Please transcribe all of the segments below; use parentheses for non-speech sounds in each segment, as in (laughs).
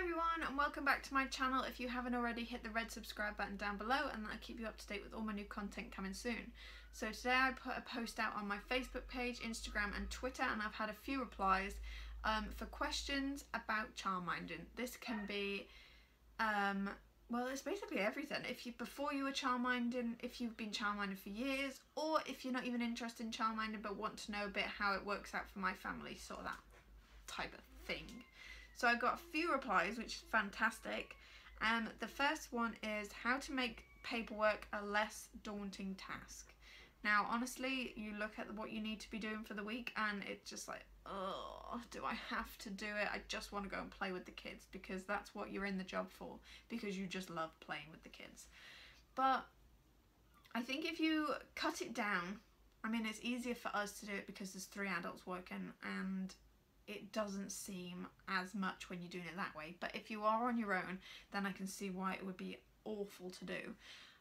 everyone and welcome back to my channel. If you haven't already, hit the red subscribe button down below and that'll keep you up to date with all my new content coming soon. So today I put a post out on my Facebook page, Instagram and Twitter and I've had a few replies um, for questions about childminding. This can be, um, well it's basically everything. If you Before you were childminding, if you've been childminding for years or if you're not even interested in childminding but want to know a bit how it works out for my family, sort of that type of thing. So I got a few replies, which is fantastic. Um, the first one is how to make paperwork a less daunting task. Now, honestly, you look at what you need to be doing for the week and it's just like, oh, do I have to do it? I just want to go and play with the kids because that's what you're in the job for because you just love playing with the kids. But I think if you cut it down, I mean, it's easier for us to do it because there's three adults working and it doesn't seem as much when you're doing it that way. But if you are on your own, then I can see why it would be awful to do.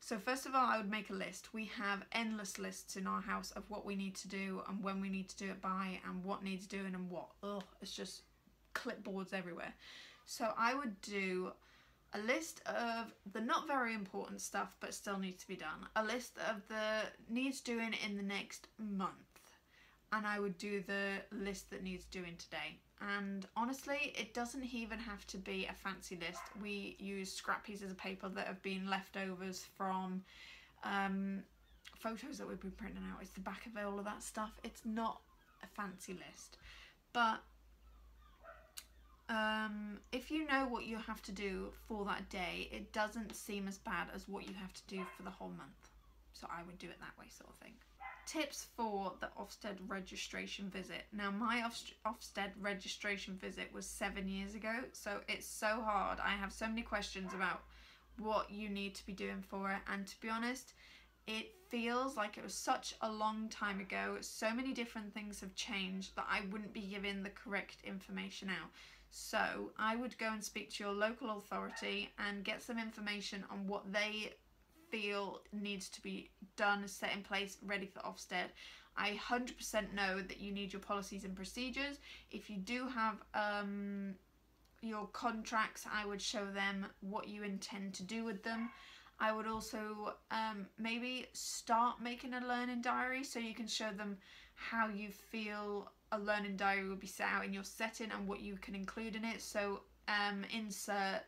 So first of all, I would make a list. We have endless lists in our house of what we need to do and when we need to do it by and what needs doing and what. Ugh, it's just clipboards everywhere. So I would do a list of the not very important stuff but still needs to be done. A list of the needs doing in the next month and I would do the list that needs doing today. And honestly, it doesn't even have to be a fancy list. We use scrap pieces of paper that have been leftovers from um, photos that we've been printing out. It's the back of all of that stuff. It's not a fancy list. But um, if you know what you have to do for that day, it doesn't seem as bad as what you have to do for the whole month. So I would do it that way sort of thing tips for the Ofsted registration visit. Now my Ofsted registration visit was seven years ago so it's so hard. I have so many questions about what you need to be doing for it and to be honest it feels like it was such a long time ago. So many different things have changed that I wouldn't be giving the correct information out. So I would go and speak to your local authority and get some information on what they feel needs to be done, set in place, ready for Ofsted. I 100% know that you need your policies and procedures. If you do have um, your contracts, I would show them what you intend to do with them. I would also um, maybe start making a learning diary so you can show them how you feel a learning diary will be set out in your setting and what you can include in it. So um, insert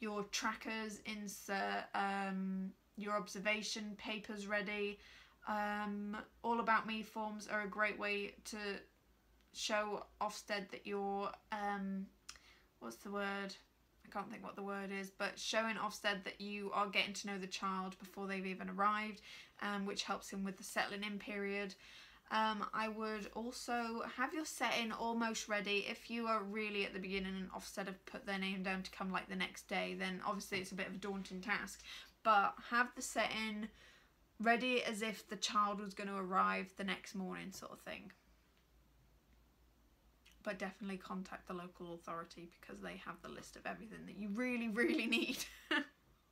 your trackers, insert um, your observation papers ready. Um, all about me forms are a great way to show Ofsted that you're um, what's the word? I can't think what the word is, but showing Ofsted that you are getting to know the child before they've even arrived, um, which helps him with the settling in period. Um, I would also have your setting almost ready. If you are really at the beginning and Ofsted have put their name down to come like the next day, then obviously it's a bit of a daunting task but have the setting ready as if the child was going to arrive the next morning sort of thing. But definitely contact the local authority because they have the list of everything that you really really need. (laughs)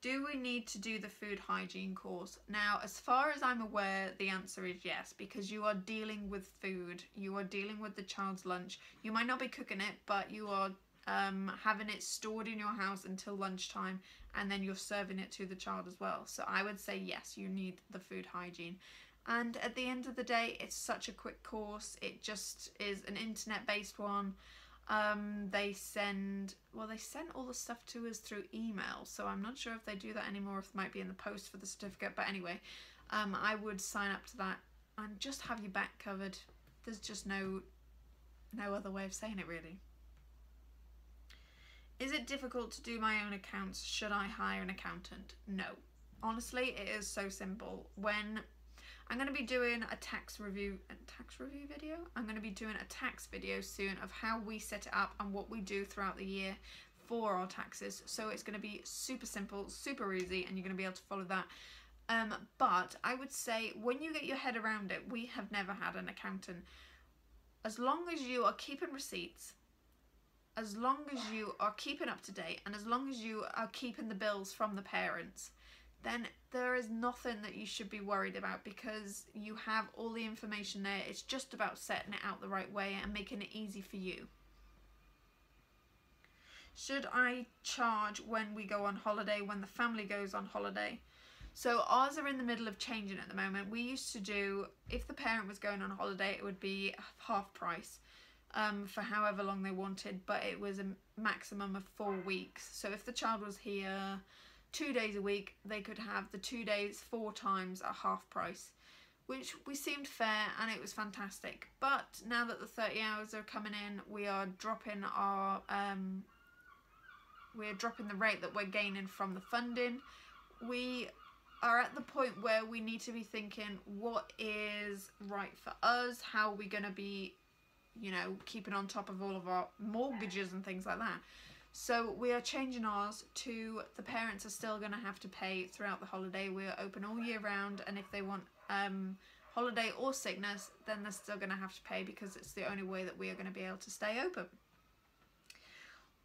Do we need to do the food hygiene course? Now as far as i'm aware the answer is yes because you are dealing with food you are dealing with the child's lunch. You might not be cooking it but you are um, having it stored in your house until lunchtime and then you're serving it to the child as well. So I would say yes, you need the food hygiene. And at the end of the day, it's such a quick course. It just is an internet based one. Um, they send, well, they sent all the stuff to us through email. So I'm not sure if they do that anymore, if it might be in the post for the certificate. But anyway, um, I would sign up to that and just have your back covered. There's just no, no other way of saying it really. Is it difficult to do my own accounts? Should I hire an accountant? No. Honestly, it is so simple. When I'm going to be doing a tax review a tax review video. I'm going to be doing a tax video soon of how we set it up and what we do throughout the year for our taxes. So it's going to be super simple, super easy, and you're going to be able to follow that. Um, but I would say when you get your head around it, we have never had an accountant. As long as you are keeping receipts, as long as you are keeping up to date and as long as you are keeping the bills from the parents, then there is nothing that you should be worried about because you have all the information there. It's just about setting it out the right way and making it easy for you. should I charge when we go on holiday, when the family goes on holiday? So ours are in the middle of changing at the moment. We used to do, if the parent was going on holiday, it would be half price um, for however long they wanted, but it was a maximum of four weeks. So if the child was here two days a week, they could have the two days four times at half price, which we seemed fair and it was fantastic. But now that the 30 hours are coming in, we are dropping our um, we're dropping the rate that we're gaining from the funding. We are at the point where we need to be thinking what is right for us, how are we going to be, you know, keeping on top of all of our mortgages and things like that. So we are changing ours to the parents are still going to have to pay throughout the holiday. We are open all year round and if they want um, holiday or sickness, then they're still going to have to pay because it's the only way that we are going to be able to stay open.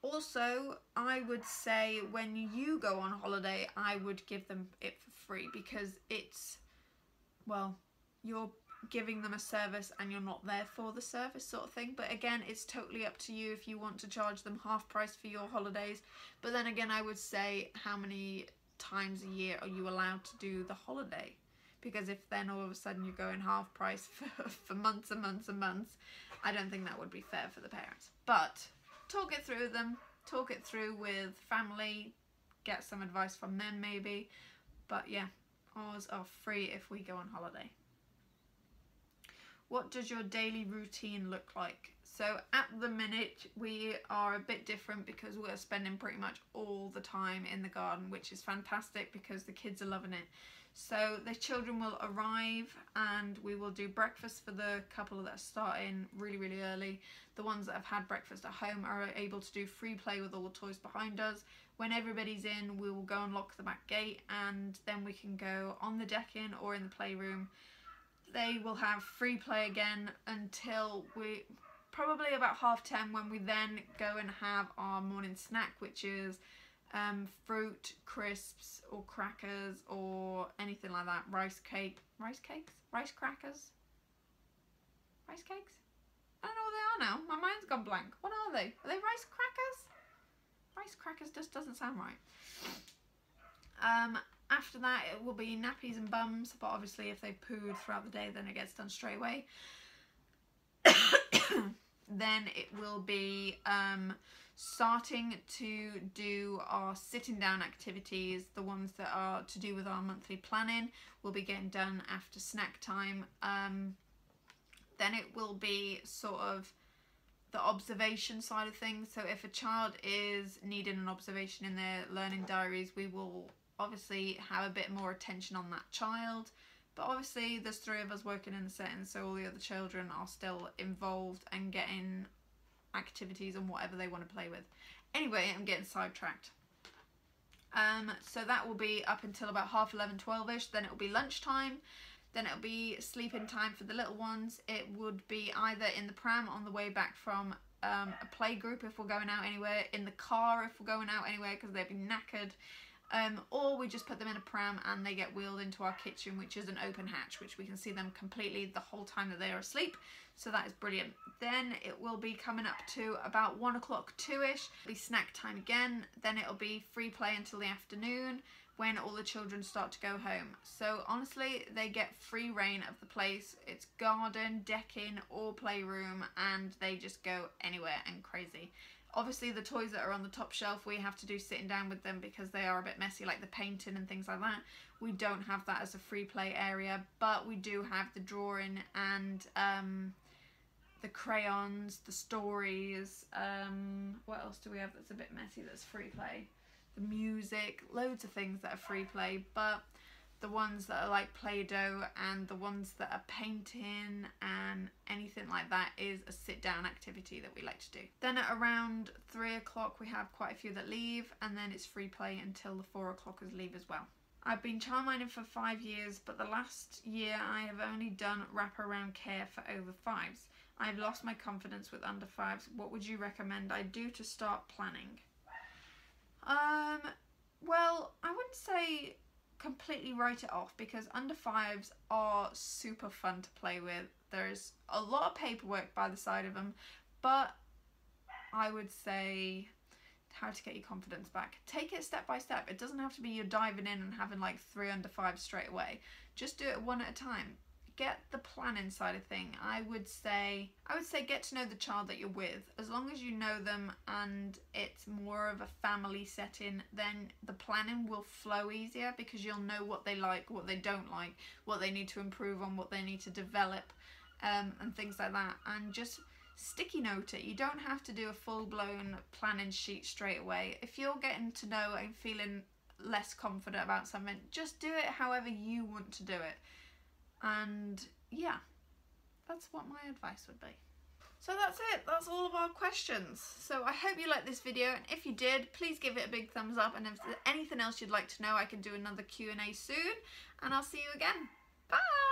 Also, I would say when you go on holiday, I would give them it for free because it's, well, you're giving them a service and you're not there for the service sort of thing. But again, it's totally up to you if you want to charge them half price for your holidays. But then again, I would say how many times a year are you allowed to do the holiday? Because if then all of a sudden you're going half price (laughs) for, for months and months and months, I don't think that would be fair for the parents. But talk it through with them, talk it through with family, get some advice from them maybe. But yeah, ours are free if we go on holiday. What does your daily routine look like? So at the minute we are a bit different because we're spending pretty much all the time in the garden which is fantastic because the kids are loving it. So the children will arrive and we will do breakfast for the couple that are starting really, really early. The ones that have had breakfast at home are able to do free play with all the toys behind us. When everybody's in, we will go and lock the back gate and then we can go on the decking or in the playroom. They will have free play again until we, probably about half ten when we then go and have our morning snack, which is um, fruit, crisps, or crackers, or anything like that. Rice cake, rice cakes, rice crackers, rice cakes. I don't know what they are now. My mind's gone blank. What are they? Are they rice crackers? Rice crackers just doesn't sound right. Um, after that, it will be nappies and bums, but obviously if they pooed throughout the day, then it gets done straight away. (coughs) then it will be um, starting to do our sitting down activities, the ones that are to do with our monthly planning, will be getting done after snack time. Um, then it will be sort of the observation side of things. So if a child is needing an observation in their learning diaries, we will obviously have a bit more attention on that child. But obviously there's three of us working in the setting, so all the other children are still involved and getting activities and whatever they want to play with. Anyway, I'm getting sidetracked. Um, so that will be up until about half 11, 12ish. Then it will be lunchtime. Then it'll be sleeping time for the little ones. It would be either in the pram on the way back from um, a play group if we're going out anywhere, in the car if we're going out anywhere because they'd be knackered, um, or we just put them in a pram and they get wheeled into our kitchen which is an open hatch which we can see them completely the whole time that they are asleep. So that is brilliant. Then it will be coming up to about one o'clock two-ish. Be snack time again. Then it'll be free play until the afternoon when all the children start to go home. So honestly they get free rein of the place. It's garden decking or playroom and they just go anywhere and crazy Obviously the toys that are on the top shelf we have to do sitting down with them because they are a bit messy like the painting and things like that. We don't have that as a free play area but we do have the drawing and um, the crayons, the stories, um, what else do we have that's a bit messy that's free play? The music, loads of things that are free play but the ones that are like Play-Doh and the ones that are painting and anything like that is a sit down activity that we like to do. Then at around three o'clock we have quite a few that leave and then it's free play until the four o'clockers leave as well. I've been childminding for five years but the last year I have only done wraparound care for over fives. I've lost my confidence with under fives. What would you recommend I do to start planning? Um, well, I wouldn't say completely write it off because under fives are super fun to play with. There's a lot of paperwork by the side of them, but I would say how to get your confidence back. Take it step by step. It doesn't have to be you're diving in and having like three under five straight away. Just do it one at a time. Get the planning side of thing. I would say I would say get to know the child that you're with. As long as you know them and it's more of a family setting, then the planning will flow easier because you'll know what they like, what they don't like, what they need to improve on, what they need to develop, um, and things like that. And just sticky note it. You don't have to do a full blown planning sheet straight away. If you're getting to know and feeling less confident about something, just do it however you want to do it. And yeah, that's what my advice would be. So that's it, that's all of our questions. So I hope you liked this video and if you did, please give it a big thumbs up and if there's anything else you'd like to know, I can do another Q&A soon and I'll see you again. Bye!